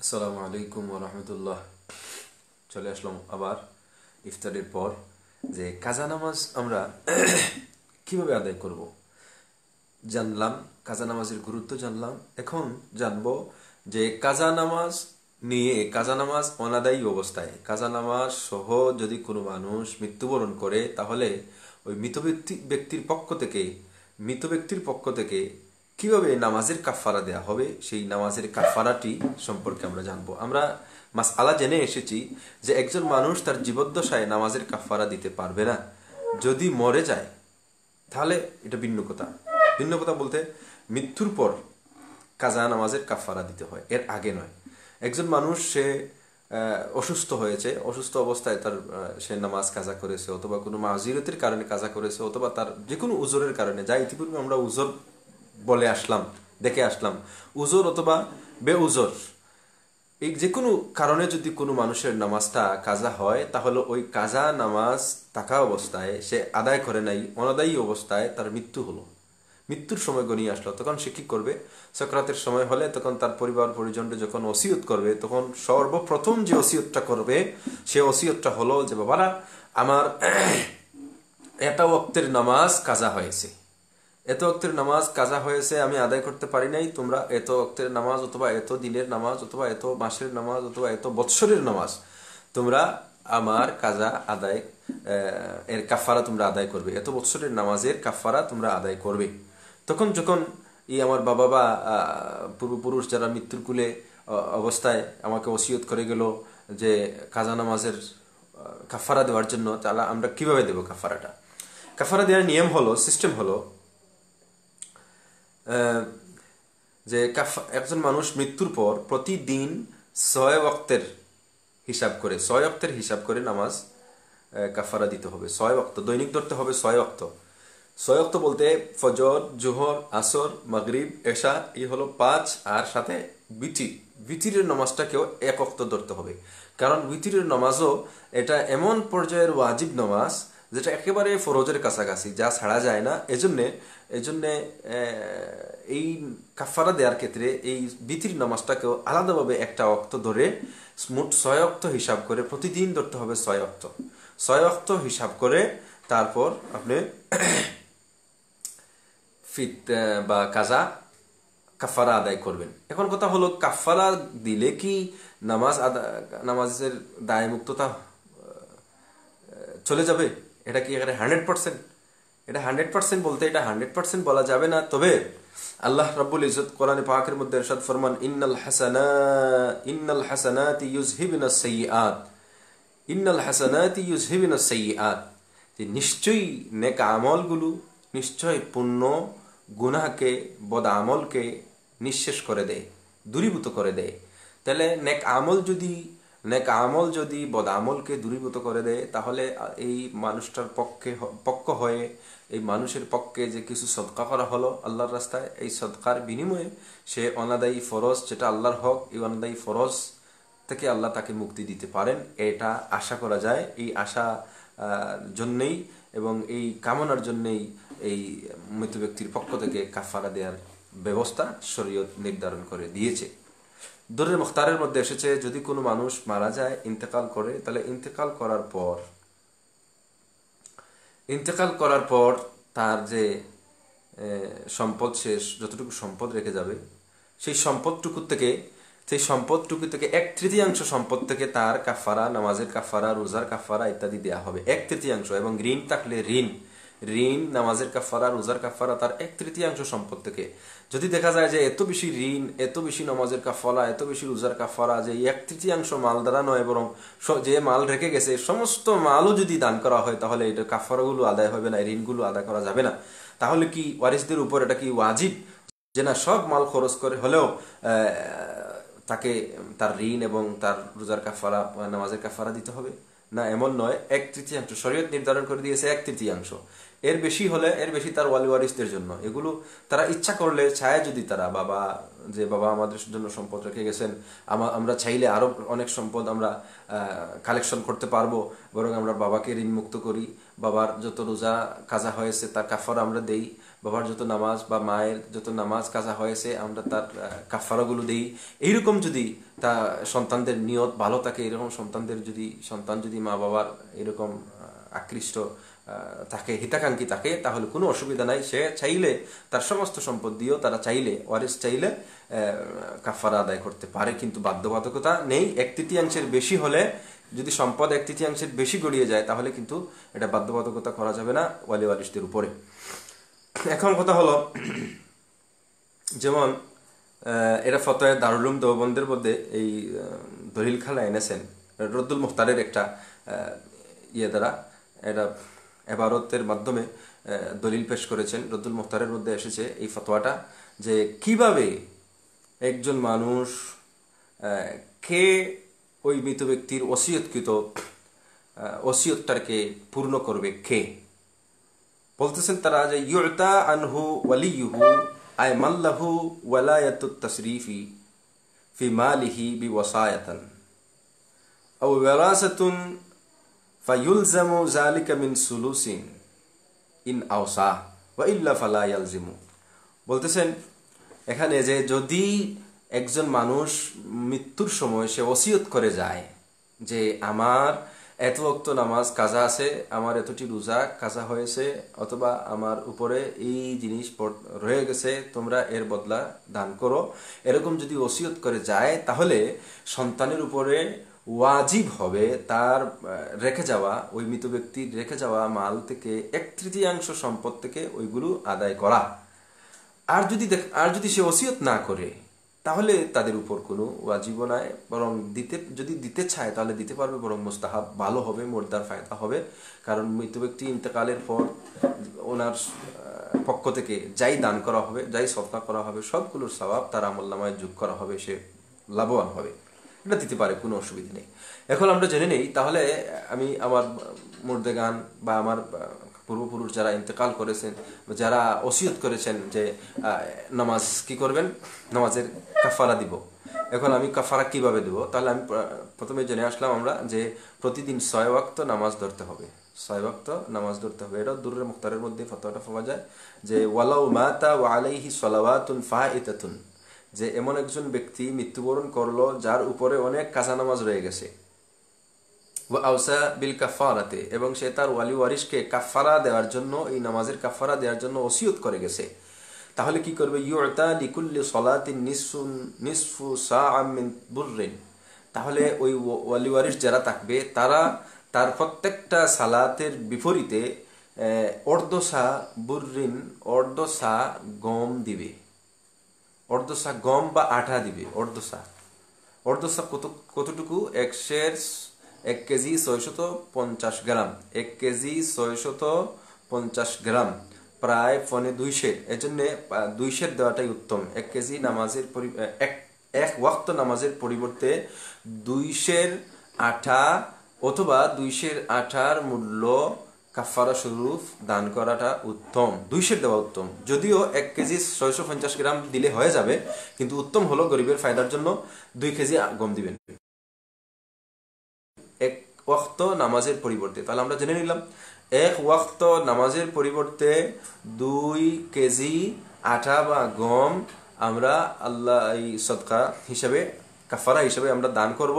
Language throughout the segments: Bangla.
আসসালামু আলাইকুম রহমতুল্লাহ। চলে আসলাম আবার ইফতারের পর যে কাজা নামাজ আমরা কীভাবে আদায় করব? জানলাম, কাজা নামাজের গুরুত্ব জানলাম। এখন জানব যে কাজা নামাজ নিয়ে, কাজা নামাজ অনাদায়ী অবস্থায়, কাজা নামাজ সহ যদি কোনো মানুষ মৃত্যুবরণ করে, তাহলে ওই মৃত ব্যক্তি, ব্যক্তির পক্ষ থেকে, মৃত ব্যক্তির পক্ষ থেকে কীভাবে নামাজের কাফারা দেয়া হবে? সেই নামাজের কাফারাটি সম্পর্কে আমরা জানব। আমরা মাস আলা জেনে এসেছি যে একজন মানুষ তার জীবদ্দশায় নামাজের কাফারা দিতে পারবে না। যদি মরে যায়, তাহলে এটা ভিন্ন কথা। ভিন্ন কথা বলতে মৃত্যুর পর কাজা নামাজের কাফারা দিতে হয়। এর আগে নয়। একজন মানুষ সে অসুস্থ হয়েছে, অসুস্থ অবস্থায় তার সে নামাজ কাজা করেছে অথবা কোনো মাজিরতের কারণে কাজা করেছে অথবা তার যে কোনো উজোরের কারণে, যা ইতিপূর্বে আমরা উজোর বলে আসলাম, দেখে আসলাম। উজোর অথবা বে উজোর এই যে কোনো কারণে যদি কোনো মানুষের নামাজটা কাজা হয়, তাহলে ওই কাজা নামাজ থাকা অবস্থায় সে আদায় করে নাই, অনাদায়ী অবস্থায় তার মৃত্যু হলো। মৃত্যুর সময় গণিয়ে আসলো। তখন সে কি করবে? সক্রাতের সময় হলে তখন তার পরিবার পরিজনকে যখন ওসিয়ত করবে, তখন সর্বপ্রথম যে ওসিয়তটা করবে, সে ওসিয়তটা হলো যে, বাবারা, আমার এটা ওক্তের নামাজ কাজা হয়েছে। এত অক্তের নামাজ কাজা হয়েছে আমি আদায় করতে পারি নাই, তোমরা এত অক্তের নামাজ অথবা এত দিনের নামাজ অথবা এত মাসের নামাজ অথবা এত বৎসরের নামাজ, তোমরা আমার কাজা আদায় এর কাফারা তোমরা আদায় করবে। এত বৎসরের নামাজের কাফারা তোমরা আদায় করবে। তখন যখন এই আমার বাবা বা পূর্বপুরুষ যারা মৃত্যুর কুলে অবস্থায় আমাকে ওসিয়ত করে গেল যে কাজা নামাজের কাফারা দেওয়ার জন্য, তাহলে আমরা কীভাবে দেব কাফারাটা কাফারা দেওয়ার নিয়ম হলো সিস্টেম হলো যে একজন মানুষ মৃত্যুর পর প্রতিদিন ছয় অক্তের হিসাব করে, ছয় অক্তের হিসাব করে নামাজ কাফারা দিতে হবে। ছয় অক্ত দৈনিক ধরতে হবে ছয় অক্ত ছয় অক্ত বলতে ফজর, জোহর, আসর, মাগরিব, এশা, এই হলো পাঁচ, আর সাথে বিটির বিতিরের নামাজটাকেও এক অক্ত ধরতে হবে। কারণ বিতিরের নামাজও এটা এমন পর্যায়ের ওয়াজিব নামাজ যেটা একেবারে ফরজের কাছাকাছি, যা ছাড়া যায় না। এজন্যে এজন্যে এই কাফারা দেওয়ার ক্ষেত্রে এই বিতির নামাজটাকেও আলাদাভাবে একটা অক্ত ধরে মোট ছয় অক্ত হিসাব করে প্রতিদিন ধরতে হবে ছয় অক্ত। ছয় অক্ত হিসাব করে তারপর আপনি ফিত বা কাজা কাফারা আদায় করবেন। এখন কথা হলো কাফারা দিলে কি নামাজ আদা, নামাজের দায় মুক্ততা চলে যাবে? এটা কি এখানে হান্ড্রেড পার্সেন্ট? এটা হান্ড্রেড পার্সেন্ট বলতে এটা হান্ড্রেড পার্সেন্ট বলা যাবে না। তবে আল্লাহ রাব্বুল ইজত কোরআনে পাকের মধ্যে ইরশাদ ফরমান, ইন্নাল হাসানা, ইন্নাল হাসানাতি ইউজহিবিনাস সাইয়্যাত, ইন্নাল হাসানাতি ইউজহিবিনাস সাইয়্যাত। যে নিশ্চয়ই নেক আমলগুলো নিশ্চয় পুণ্য গুনাহকে বদ আমলকে নিঃশেষ করে দেয়, দূরীভূত করে দেয়। তাহলে নেক আমল যদি, নেক আমল যদি বদ আমলকে দূরীভূত করে দেয়, তাহলে এই মানুষটার পক্ষে পক্ষ হয়ে এই মানুষের পক্ষে যে কিছু সদকা করা হলো আল্লাহর রাস্তায়, এই সদকার বিনিময়ে সে অনাদায়ী ফরজ, যেটা আল্লাহর হক, এই অনাদায়ী ফরজ থেকে আল্লাহ তাকে মুক্তি দিতে পারেন। এটা আশা করা যায়, এই আশা জন্যেই এবং এই কামনার জন্যেই এই মৃত ব্যক্তির পক্ষ থেকে কাফারা দেওয়ার ব্যবস্থা শরীয়ত নির্ধারণ করে দিয়েছে। দরের মুখতারের মধ্যে এসেছে, যদি কোনো মানুষ মারা যায়, ইন্তেকাল করে, তাহলে ইন্তেকাল করার পর ইন্তেকাল করার পর তার যে সম্পদ শেষ, যতটুকু সম্পদ রেখে যাবে, সেই সম্পদটুকুর থেকে, সেই সম্পদটুকু থেকে এক তৃতীয়াংশ সম্পদ থেকে তার কাফারা, নামাজের কাফারা, রোজার কাফারা ইত্যাদি দেওয়া হবে। এক তৃতীয়াংশ এবং ঋণ থাকলে ঋণ। ঋণ, নামাজের কাফারা, রোজার কাফারা, তার এক তৃতীয়াংশ সম্পদ থেকে। যদি দেখা যায় যে এত বেশি ঋণ, এত বেশি নামাজের কাফালা, এত বেশি রোজার কাফারা, যে এক তৃতীয়াংশ মাল দ্বারা নয়, বরং যে মাল রেখে গেছে, সমস্ত মালও যদি দান করা হয়, তাহলে এটা কাফারাগুলো আদায় হবে না ঋণগুলো আদায় করা যাবে না। তাহলে কি ওয়ারিসদের উপর এটা কি ওয়াজিব? যে না, সব মাল খরচ করে হলেও তাকে তার ঋণ এবং তার রোজার কাফারা, নামাজের কাফারা দিতে হবে? না, এমন নয়। এক তৃতীয়াংশ, শরীয়ত নির্ধারণ করে দিয়েছে এক তৃতীয়াংশ। এর বেশি হলে, এর বেশি তার ওয়ালি ওয়ারিসদের জন্য। এগুলো তারা ইচ্ছা করলে ছায়া যদি তারা, বাবা, যে বাবা আমাদের জন্য সম্পদ রেখে গেছেন আমরা চাইলে আরও অনেক সম্পদ আমরা কালেকশন করতে পারব, বরং আমরা বাবাকে ঋণ মুক্ত করি। বাবার যত রোজা কাজা হয়েছে, তার কাফার আমরা দেই। বাবার যত নামাজ বা মায়ের যত নামাজ কাজা হয়েছে, আমরা তার কাফারাগুলো দিই। এইরকম যদি তা সন্তানদের নিয়ত ভালো থাকে, এরকম সন্তানদের যদি, সন্তান যদি মা বাবার এরকম আকৃষ্ট তাকে হিতাকাঙ্ক্ষী থাকে তাহলে কোনো অসুবিধা নাই। সে চাইলে তার সমস্ত সম্পদ দিয়েও তারা চাইলে ওয়ারিস চাইলে কাফারা আদায় করতে পারে, কিন্তু বাধ্যবাধকতা নেই। এক তৃতীয়াংশের বেশি হলে যদি সম্পদ এক তৃতীয়াংশের বেশি গড়িয়ে যায়, তাহলে কিন্তু এটা বাধ্যবাধকতা করা যাবে না ওয়ালি ওয়ারিসদের উপরে। এখন কথা হলো, যেমন এরা ফতোয় দারুলুম দেওবন্দের মধ্যে এই দলিল খালা এনেছেন, রদ্দুল মুখতারের একটা ইয়ে দ্বারা। এটা এবারতের মাধ্যমে দলিল পেশ করেছেন। রদ্দুল মুখতারের মধ্যে এসেছে এই ফতোয়াটা যে কীভাবে একজন মানুষ কে ওই মৃত ব্যক্তির ওসিয়তকৃত ওসিয়তটাকে পূর্ণ করবে কে? বলতেছেন তারা যে, ইউতা আনহু ওয়ালিয়ুহু, আই মাল্লাহু ওয়ালায়াতুত তশরিফি ফি মালিহি বি ওয়াসায়াতান আও ওয়ারাসাতুন ফায়ুলজামু জালিকা মিন সুলুসিন ইন আওসা ওয়া ইল্লা ফালা ইয়ালজিমু বলতেছেন, এখানে যে যদি একজন মানুষ মৃত্যুর সময় সে ওসিয়ত করে যায় যে আমার এত অক্ত নামাজ কাজা আছে, আমার এতটি রোজা কাজা হয়েছে, অথবা আমার উপরে এই জিনিস রয়ে গেছে, তোমরা এর বদলা দান করো, এরকম যদি ওসিয়ত করে যায়, তাহলে সন্তানের উপরে ওয়াজিব হবে তার রেখে যাওয়া, ওই মৃত ব্যক্তির রেখে যাওয়া মাল থেকে এক তৃতীয়াংশ সম্পদ থেকে ওইগুলো আদায় করা। আর যদি আর যদি সে ওসিয়ত না করে, তাহলে তাদের উপর কোনো ওয়াজিব নাই, বরং দিতে, যদি দিতে চায় তাহলে দিতে পারবে, বরং মোস্তাহাব ভালো হবে, মোর্দার ফায়দা হবে। কারণ মৃত ব্যক্তি ইন্তেকালের পর ওনার পক্ষ থেকে যাই দান করা হবে, যাই সৎকা করা হবে, সবগুলোর স্বভাব তার আমল নামায় যোগ করা হবে, সে লাভবান হবে। এটা দিতে পারে, কোনো অসুবিধা নেই। এখন আমরা জেনে নেই, তাহলে আমি আমার মুর্দে গান বা আমার পূর্বপুরুষ যারা ইন্তেকাল করেছেন যারা ওসিয়ত করেছেন যে নামাজ কি করবেন? নামাজের কাফারা দিব। এখন আমি কাফারা কীভাবে দেব? তাহলে আমি প্রথমে জেনে আসলাম আমরা যে প্রতিদিন ছয় ওয়াক্ত নামাজ ধরতে হবে। ছয় ওয়াক্ত নামাজ ধরতে হবে। এটা দূরের মুক্তারের মধ্যে ফতোয়াটা পাওয়া যায় যে, ওয়ালাউ মাতা ওয়া আলাইহি সালাওয়াতুন ফাইতাতুন যে এমন একজন ব্যক্তি মৃত্যুবরণ করল যার উপরে অনেক কাঁচা নামাজ রয়ে গেছে। আউসা বিল কাফারাতে এবং সে তার ওয়ালি ওয়ারিশকে কাফারা দেওয়ার জন্য, এই নামাজের কাফারা দেওয়ার জন্য ওসিয়ত করে গেছে। তাহলে কি করবে? ইউতা লিকুল্লি সলাতিন নিসফু নিসফু সাআমিন বুররিন তাহলে ওই ওয়ালি ওয়ারিশ যারা থাকবে, তারা তার প্রত্যেকটা সালাতের বিপরীতে অর্ধসা বুররিন অর্ধসা গম দিবে। অর্ধসা গম বা আঠা দিবে, অর্ধসা। অর্ধসা কত কতটুকু? একশের এক কেজি ছয়শত পঞ্চাশ গ্রাম। এক কেজি ছয়শত পঞ্চাশ গ্রাম। প্রায় ফোনে দুইশের এর জন্য দুইশের দেওয়াটাই উত্তম। এক কেজি নামাজের এক এক ওয়াক্ত নামাজের পরিবর্তে দুইশের আঠা অথবা দুইশের আঠার মূল্য কাফারা স্বরূপ দান করাটা উত্তম। দুইশের দেওয়া উত্তম। যদিও এক কেজি ছয়শো পঞ্চাশ গ্রাম দিলে হয়ে যাবে, কিন্তু উত্তম হলো গরিবের ফায়দার জন্য দুই কেজি গম দিবেন। এক ওয়াক্ত নামাজের পরিবর্তে, তাহলে আমরা জেনে নিলাম, এক ওয়াক্ত নামাজের পরিবর্তে দুই কেজি আটা বা গম আমরা আল্লাহ সদকা হিসাবে কাফারা হিসাবে আমরা দান করব।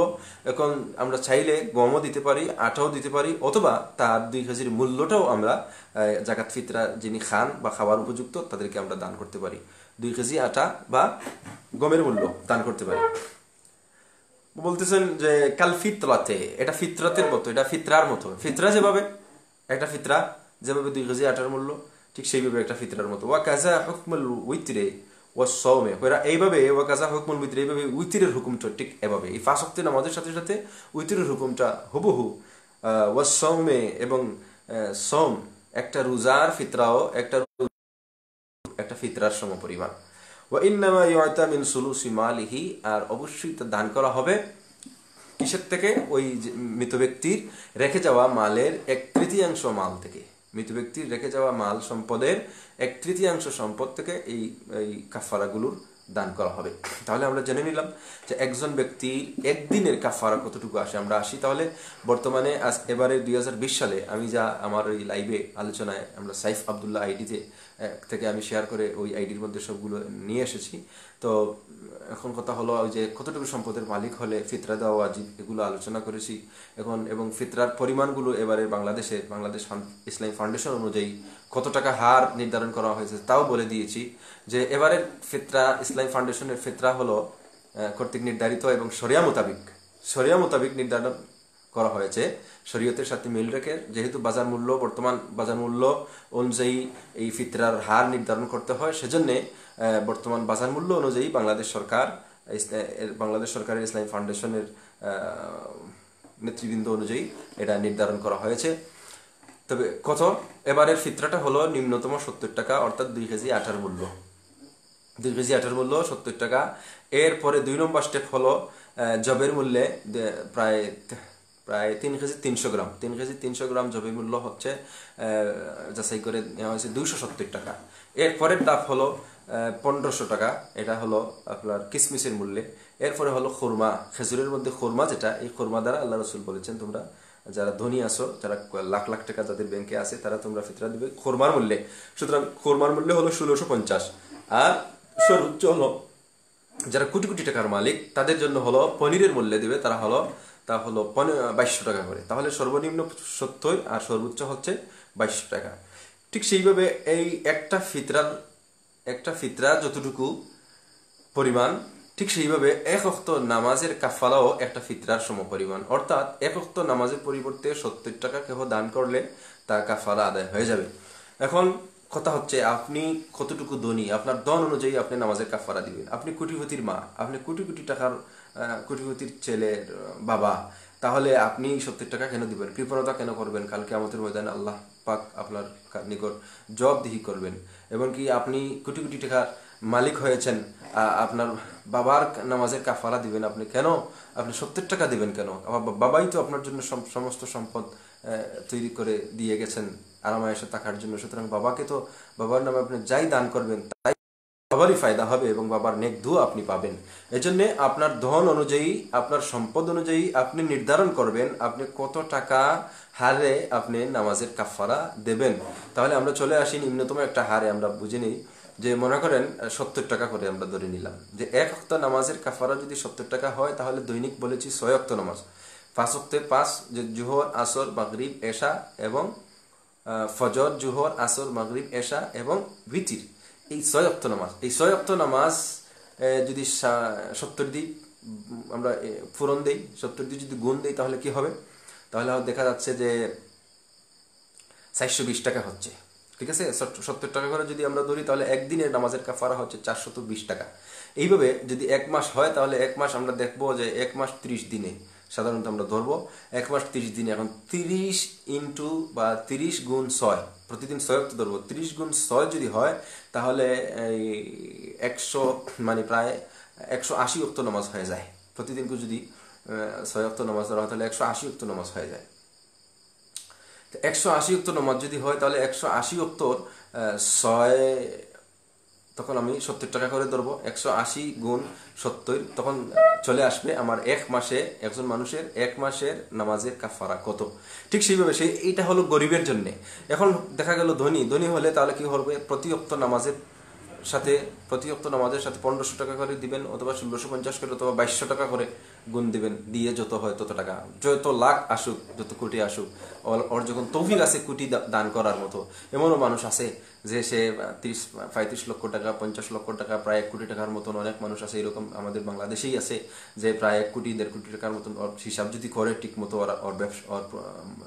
এখন আমরা চাইলে গমও দিতে পারি, আটাও দিতে পারি, অথবা তার দুই কেজির মূল্যটাও আমরা জাকাত ফিতরা যিনি খান বা খাবার উপযুক্ত তাদেরকে আমরা দান করতে পারি। দুই কেজি আটা বা গমের মূল্য দান করতে পারি। বলতেছেন যে কাল ফিতরাতে, এটা ফিতরাতের মতো, এটা ফিতরার মতো। ফিতরা যেভাবে, একটা ফিতরা যেভাবে দুই কেজি আটার মূল্য, ঠিক সেইভাবে একটা ফিতরার মতো। ওয়া কাজা হুকমুল উইতরে ও সৌমে ওরা এইভাবে ওয়া কাজা হুকমুল উইতরে, এইভাবে উইতিরের হুকুমটা ঠিক এভাবে। এই ফাঁস শক্তি নামাজের সাথে সাথে উইতিরের হুকুমটা হুবহু ওয়া সৌমে এবং সোম একটা রোজার ফিতরাও, একটা একটা ফিতরার সম পরিমাণ ওয়াইন্নামা ইয়তা মিন সুলুসি মালিহি, আর অবশ্যই তা দান করা হবে কিসের থেকে? ওই মৃত ব্যক্তির রেখে যাওয়া মালের এক তৃতীয়াংশ মাল থেকে। মৃত ব্যক্তির রেখে যাওয়া মাল সম্পদের এক তৃতীয়াংশ সম্পদ থেকে এই এই কাফারাগুলোর দান করা হবে। তাহলে আমরা জেনে নিলাম যে একজন ব্যক্তির একদিনের কাফারা কতটুকু আসে। আমরা আসি তাহলে বর্তমানে আজ এবারে দুই হাজার বিশ সালে আমি যা আমার ওই লাইভে আলোচনায় আমরা সাইফ আবদুল্লাহ আইডিতে থেকে আমি শেয়ার করে ওই আইডির মধ্যে সবগুলো নিয়ে এসেছি। তো এখন কথা হলো ওই যে কতটুকু সম্পদের মালিক হলে ফিতরা দেওয়া ওয়াজিব এগুলো আলোচনা করেছি। এখন এবং ফিতরার পরিমাণগুলো এবারে বাংলাদেশে, বাংলাদেশ ইসলামী ফাউন্ডেশন অনুযায়ী কত টাকা হার নির্ধারণ করা হয়েছে তাও বলে দিয়েছি যে এবারের ফিতরা, ইসলামী ফাউন্ডেশনের ফিতরা হলো কর্তৃক নির্ধারিত এবং সরিয়া মোতাবিক সরিয়া মোতাবিক নির্ধারণ করা হয়েছে। শরীয়তের সাথে মিল রেখে যেহেতু বাজার মূল্য, বর্তমান বাজার মূল্য অনুযায়ী এই ফিতরার হার নির্ধারণ করতে হয়, সেজন্যে বর্তমান বাজার মূল্য অনুযায়ী বাংলাদেশ সরকার বাংলাদেশ সরকারের ইসলামী ফাউন্ডেশনের নেতৃবৃন্দ অনুযায়ী এটা নির্ধারণ করা হয়েছে। তবে কত? এবারের ফিতরাটা হলো নিম্নতম সত্তর টাকা, অর্থাৎ দুই কেজি আঠার মূল্য। দুই কেজি আঠার মূল্য সত্তর টাকা। এরপরে দুই নম্বর স্টেপ হলো জবের মূল্যে প্রায় প্রায় তিন কেজি তিনশো গ্রাম। তিন কেজি তিনশো গ্রাম জবের মূল্য হচ্ছে যাচাই করে নেওয়া হয়েছে দুইশো সত্তর টাকা। এরপরের ডাব হলো পনেরোশো টাকা। এটা হলো আপনার কিসমিসের মূল্যে। এরপরে হলো খুরমা, খেজুরের মধ্যে খুরমা যেটা, এই খুরমা দ্বারা আল্লাহ রসুল বলেছেন, তোমরা যারা ধনী আসো যারা লাখ লাখ টাকা যাদের ব্যাংকে আছে, তারা তোমরা ফিতরা দিবে খোরমার মূল্যে। সুতরাং খোরমার মূল্য হলো ষোলোশো পঞ্চাশ। আর সর্বোচ্চ হলো, যারা কোটি কোটি টাকার মালিক, তাদের জন্য হলো পনিরের মূল্যে দিবে, তারা হলো তা হলো বাইশশো টাকা করে। তাহলে সর্বনিম্ন সত্তর আর সর্বোচ্চ হচ্ছে বাইশশো টাকা। ঠিক সেইভাবে এই একটা ফিতরার, একটা ফিতরা যতটুকু পরিমাণ, ঠিক সেইভাবে এক অক্ত নামাজের কাফালাও একটা ফিতরার সম পরিমাণ অর্থাৎ এক অক্ত নামাজের পরিবর্তে সত্তর টাকা কেহ দান করলে তা কাফালা আদায় হয়ে যাবে। এখন কথা হচ্ছে আপনি কতটুকু ধনী? আপনার দন অনুযায়ী আপনি নামাজের কাফারা দিবেন। আপনি কোটিপতির মা, আপনি কোটি কোটি টাকার কোটিপতির ছেলের বাবা। তাহলে আপনি সত্তর টাকা কেন দিবেন? কৃপণতা কেন করবেন? কালকে আমাদের ময়দানে আল্লাহ পাক আপনার নিকট জবাবদিহি করবেন। এবং কি আপনি কোটি কোটি টাকার মালিক হয়েছেন আপনার বাবার নামাজের কাফারা দিবেন আপনি। কেন? আপনি সত্তর টাকা দিবেন কেন? বাবাই তো আপনার জন্য সমস্ত সম্পদ তৈরি করে দিয়ে গেছেন। আরামায়েসে থাকার জন্য। সুতরাং বাবাকে তো, বাবার নামে আপনি যাই দান করবেন, তাই বাবারই ফায়দা হবে এবং বাবার নেক ধু আপনি পাবেন। এজন্য আপনার ধন অনুযায়ী, আপনার সম্পদ অনুযায়ী আপনি নির্ধারণ করবেন, আপনি কত টাকা হারে আপনি নামাজের কাফারা দেবেন। তাহলে আমরা চলে আসি নিম্নতম একটা হারে, আমরা বুঝে নিই যে মনে করেন সত্তর টাকা করে আমরা ধরে নিলাম। যে এক অক্ত নামাজের কাফারা যদি সত্তর টাকা হয়, তাহলে দৈনিক বলেছি ছয় অক্ত নামাজ। পাঁচ অক্তে পাঁচ, যে জুহর, আসর, মাগরিব, এশা এবং ফজর, জুহর, আসর, মাগরিব, এশা এবং ভিতির। এই ছয় নামাজ। এই ছয় নামাজ যদি সত্তর দিই আমরা ফুরন দেই, সত্তর দিই যদি গুণ দেই, তাহলে কি হবে? তাহলে দেখা যাচ্ছে যে চারশো বিশ টাকা হচ্ছে। ঠিক আছে? সত্তর টাকা করে যদি আমরা ধরি, তাহলে একদিনের নামাজের কাফারা হচ্ছে চারশত বিশ টাকা। এইভাবে যদি এক মাস হয়, তাহলে এক মাস আমরা দেখব যে এক মাস ত্রিশ দিনে। সাধারণত আমরা ধরবো, এক মাস তিরিশ দিন। এখন তিরিশ ইন্টু বা তিরিশ গুণ ছয়, প্রতিদিন ছয় অক্ট ধরবো। তিরিশ গুণ ছয় যদি হয়, তাহলে একশো মানে প্রায় একশো আশি অক্ত নামাজ হয়ে যায়। প্রতিদিনকে যদি ছয় অক্ত নামাজ ধরা হয়, তাহলে একশো আশি অক্ত নামাজ হয়ে যায়। একশো আশি অক্ত নামাজ যদি হয়, তাহলে একশো আশি অক্তর ছয় তখন আমি সত্তর টাকা করে ধরবো, একশো আশি গুণ সত্তর, তখন চলে আসবে আমার এক মাসে, একজন মানুষের এক মাসের নামাজের কাফারা কত? ঠিক সেইভাবে সেই এইটা হলো গরিবের জন্য। এখন দেখা গেল ধনী ধনী হলে তাহলে কি হবে? প্রতিপ্ত নামাজের সাথে প্রতিপ্ত নামাজের সাথে পনেরোশো টাকা করে দিবেন, অথবা ষোলোশো পঞ্চাশ করে, অথবা বাইশশো টাকা করে। গুণ দিবেন, দিয়ে যত হয় তত টাকা। যত লাখ আসুক, যত কোটি আসুক ওর যখন তৌফিক আছে, কোটি দান করার মতো। এমনও মানুষ আছে যে সে তিরিশ, পঁয়ত্রিশ লক্ষ টাকা, পঞ্চাশ লক্ষ টাকা, প্রায় এক কোটি টাকার মতন অনেক মানুষ আছে, এরকম আমাদের বাংলাদেশেই আছে, যে প্রায় এক কোটি, দেড় কোটি টাকার মতন ওর হিসাব যদি করে ঠিক মতো ওর ওর ব্যবসা, ওর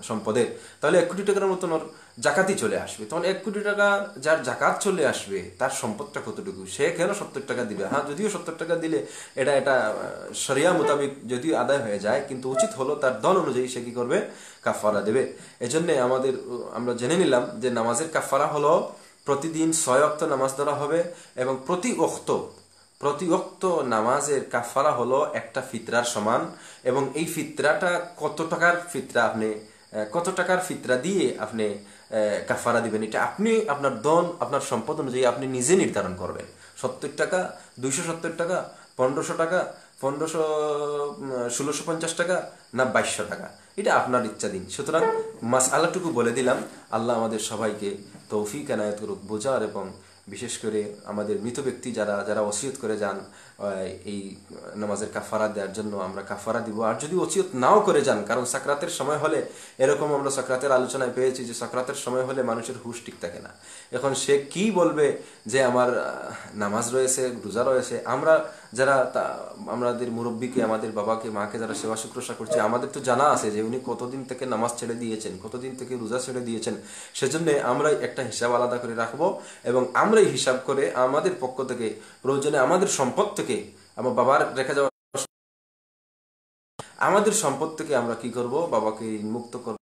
সম্পদের, তাহলে এক কোটি টাকার মতন ওর জাকাতই চলে আসবে। তখন এক কোটি টাকা যার জাকাত চলে আসবে, তার সম্পদটা কতটুকু? সে কেন সত্তর টাকা দিবে? হ্যাঁ যদিও সত্তর টাকা দিলে এটা এটা সরিয়া মোতাবিক যদিও আদায় হয়ে যায়, কিন্তু উচিত হলো তার দল অনুযায়ী সে কি করবে? কাফারা দেবে। এজন্য আমাদের, আমরা জেনে নিলাম যে নামাজের কাফারা হলো প্রতিদিন ছয় অক্ত নামাজ ধরা হবে এবং প্রতি অক্ত প্রতি অক্ত নামাজের কাফারা হলো একটা ফিতরার সমান এবং এই ফিতরাটা কত টাকার ফিতরা আপনি কত টাকার ফিতরা দিয়ে আপনি কাফারা দিবেন? এটা আপনি, আপনার দন আপনার সম্পদ অনুযায়ী আপনি নিজে নির্ধারণ করবেন। সত্তর টাকা, দুইশো সত্তর টাকা, পনেরোশো টাকা পনেরোশো ষোলোশো পঞ্চাশ টাকা না বাইশশো টাকা? এটা আপনার ইচ্ছা দিন। সুতরাং মাস আল্লাহটুকু বলে দিলাম। আল্লাহ আমাদের সবাইকে তৌফিক, এনায়ত করুক, বোঝার এবং বিশেষ করে আমাদের মৃত ব্যক্তি যারা যারা ওসিয়ত করে যান এই নামাজের কাফারা দেওয়ার জন্য আমরা কাফারা দিব। আর যদি ওসিয়ত নাও করে যান, কারণ সাকরাতের সময় হলে এরকম আমরা সাকরাতের আলোচনায় পেয়েছি যে সাকরাতের সময় হলে মানুষের হুশ ঠিক থাকে না। এখন সে কি বলবে যে আমার নামাজ রয়েছে, রোজা রয়েছে? আমরা যারা আমাদের মুরব্বীকে, আমাদের বাবাকে, মাকে যারা সেবা শুশ্রূষা করছে, আমাদের তো জানা আছে যে উনি কতদিন থেকে নামাজ ছেড়ে দিয়েছেন, কতদিন থেকে রোজা ছেড়ে দিয়েছেন। সেজন্য আমরা একটা হিসাব আলাদা করে রাখব এবং আমরাই হিসাব করে আমাদের পক্ষ থেকে প্রয়োজনে আমাদের সম্পদ থেকে আমার বাবার রেখে যাওয়া আমাদের সম্পদ থেকে আমরা কি করব? বাবাকে মুক্ত করব।